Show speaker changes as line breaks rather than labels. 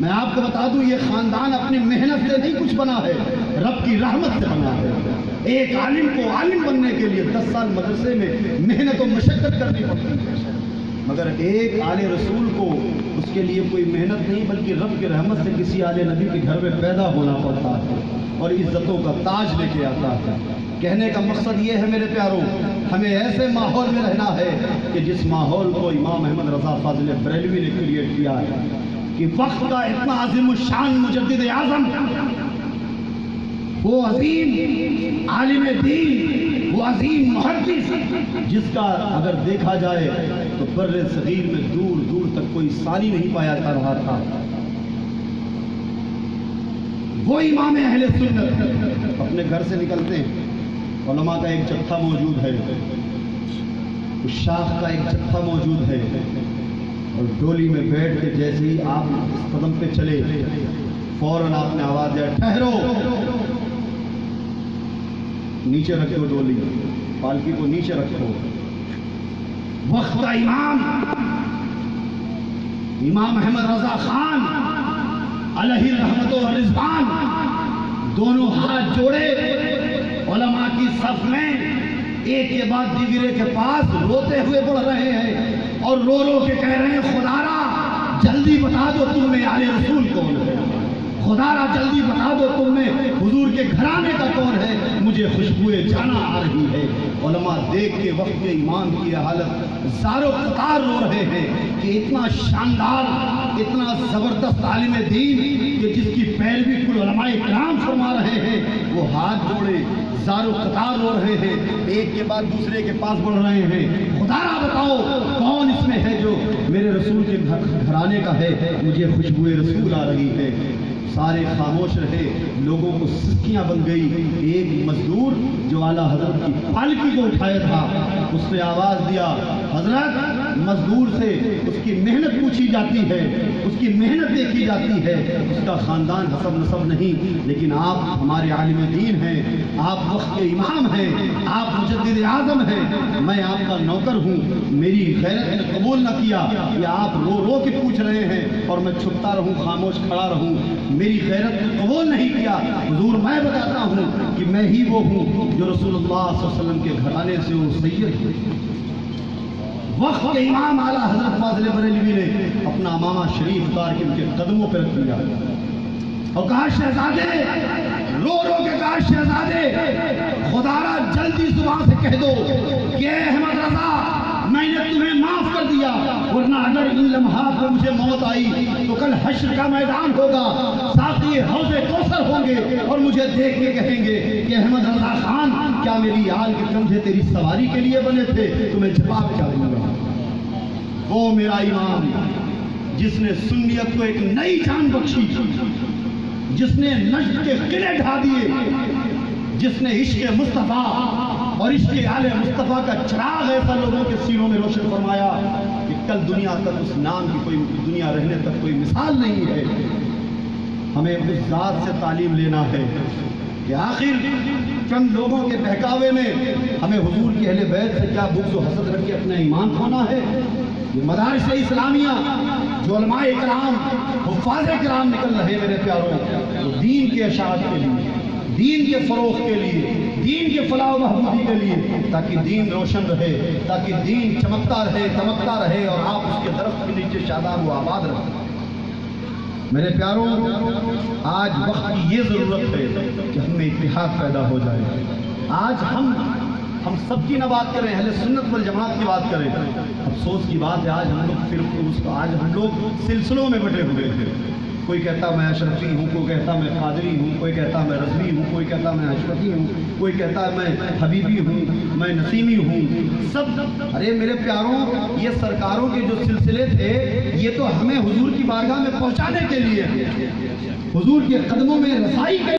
میں آپ کو بتا دوں، یہ خاندان اپنی محنت سے نہیں کچھ بنا ہے، رب کی رحمت سے بنا ہے۔ ایک عالم کو عالم بننے کے لیے دس سال مدرسے میں محنت و مشقت کرنی پڑتی ہے۔ مگر ایک آل رسول کو اس کے لیے کوئی محنت نہیں، بلکہ رب کی رحمت سے کسی آل نبی کے گھر میں پیدا ہونا پڑتا ہے اور عزتوں کا تاج لے کے آتا ہے۔ کہنے کا مقصد یہ ہے میرے پیاروں، ہمیں ایسے ماحول میں رہنا ہے کہ جس ماحول کو امام احمد رضا فاضل بریلوی نے کریٹ کیا ہے۔ کہ وقت کا اتنا عظیم الشان مجدد اعظم، وہ عظیم عالم دین، وہ عظیم محدث، جس کا اگر دیکھا جائے تو بر صغیر میں دور دور تک کوئی ثانی نہیں پایا جا رہا تھا۔ وہ امام اہل سنت اپنے گھر سے نکلتے ہیں۔ علماء کا ایک جتھا موجود ہے۔ اس شاخ کا ایک جتھا موجود ہے۔ اور ڈولی میں بیٹھ کے جیسے ہی آپ اس قدم پہ چلے، فوراً آپ نے آواز دیا ٹھہرو! نیچے رکھ دو ڈولی، پالکی کو نیچے رکھو۔ وقت کا امام! امام احمد رضا خان، علیہ رحمت و رضوان، دونوں ہاتھ جوڑے، علماء کی صف میں ایک کے بعد دیگرے کے پاس روتے ہوئے بڑھ رہے ہیں۔ اور رو رو کے کہہ رہے ہیں، خدارا، جلدی بتا دو تم نے آل رسول کو خدا خدارا، جلدی بتا دو تم نے حضور گھرانے کا کون ہے؟ مجھے خوشبوئے جانا آ رہی ہے۔ علماء دیکھ کے وقت کے ایمان کی حالت زارو قطار رو رہے ہیں کہ اتنا شاندار، اتنا زبردست عالم دین کہ جس کی پیروی کل علماء کرام فرما رہے ہیں، وہ ہاتھ جوڑے زارو قطار رو رہے ہیں۔ ایک کے بعد دوسرے کے پاس بڑھ رہے ہیں۔ خدارا بتاؤ، کون اس میں ہے جو میرے رسول کے گھرانے کا ہے؟ مجھے خوشبوئے رسول آ رہی ہے۔ سارے خاموش رہے، لوگوں کو سسکیاں بن گئی، ایک مزدور جو اعلیٰ حضرت کی پالکی کو اٹھایا تھا، اس نے آواز دیا، حضرت، مزدور سے اس کی محنت پوچھی جاتی ہے، اس کی محنت دیکھی جاتی ہے، اس کا خاندان حسب نصب نہیں، لیکن آپ ہمارے عالم دین ہیں، آپ وقت کے امام ہیں، آپ مجدد اعظم ہیں، میں آپ کا نوکر ہوں، میری غیرت نے قبول نہ کیا کہ آپ رو رو کے پوچھ رہے ہیں اور میں چھپتا رہوں، خاموش کھڑا رہوں میری غیرت نے قبول نہیں کیا۔ حضور، میں بتاتا ہوں کہ میں ہی وہ ہوں جو رسول اللہ صلی اللہ علیہ وسلم کے گھرانے سے وہ سید ہے وقت کے امام اعلیٰ حضرت فاضل بریلوی نے اپنا امامہ شریف اتار کے ان کے قدموں پہ رکھ دیا۔ اور کہا، شہزادے، رو رو کے کہا، شہزادے خدارا جلدی زبان سے کہہ دو کہ احمد رضا میں نے تمہیں معاف کر دیا، ورنہ اگر ان لمحات میں مجھے موت آئی تو کل حشر کا میدان ہوگا۔ ساتھی حوض کوثر ہوں گے اور مجھے دیکھ کے کہیں گے کہ احمد رضا خان، کیا میری آل کے کندھے تیری سواری کے لیے بنے تھے؟ تو میں جواب کیا دوں گا۔ وہ میرا امام جس نے سنیت کو ایک نئی جان بخشی، جس نے نجد کے قلعے ڈھا دیے، جس نے عشق مصطفیٰ اور عشق آل مصطفیٰ کا چراغ ایسا لوگوں کے سینوں میں روشن فرمایا کہ کل دنیا تک اس نام کی کوئی دنیا رہنے تک کوئی مثال نہیں ہے۔ ہمیں اس ذات سے تعلیم لینا ہے کہ آخر چند لوگوں کے بہکاوے میں ہمیں حضور کی اہل بیت سے کیا بغض و حسد رکھ کے اپنا ایمان کھونا ہے؟ یہ مدارس اسلامیہ جو علماء کرام، حفاظ کرام نکل رہے میرے پیاروں دین کے اشاعت کے لیے، دین کے فروغ کے لیے، دین کے فلاح و بہبودی کے لیے، تاکہ دین روشن رہے، تاکہ دین چمکتا رہے چمکتا رہے اور آپ اس کے درخت کے نیچے شاداب و آباد رہیں۔ میرے پیاروں، آج وقت کی یہ ضرورت ہے کہ ہم میں اتحاد پیدا ہو جائے۔ آج ہم ہم سب کی نہ بات کریں، اہل سنت والجماعت کی بات کریں۔ افسوس کی بات ہے، آج ہم لوگ پھر آج ہم لوگ سلسلوں میں بٹے ہوئے تھے کوئی کہتا میں اشرفی ہوں، کوئی کہتا میں قادری ہوں، کوئی کہتا میں رضوی ہوں، کوئی کہتا میں اشرفی ہوں، کوئی کہتا میں حبیبی ہوں، میں نسیمی ہوں، سب۔ ارے میرے پیاروں، یہ سرکاروں کے جو سلسلے تھے، یہ تو ہمیں حضور کی بارگاہ میں پہنچانے کے لیے، حضور کے قدموں میں رسائی کے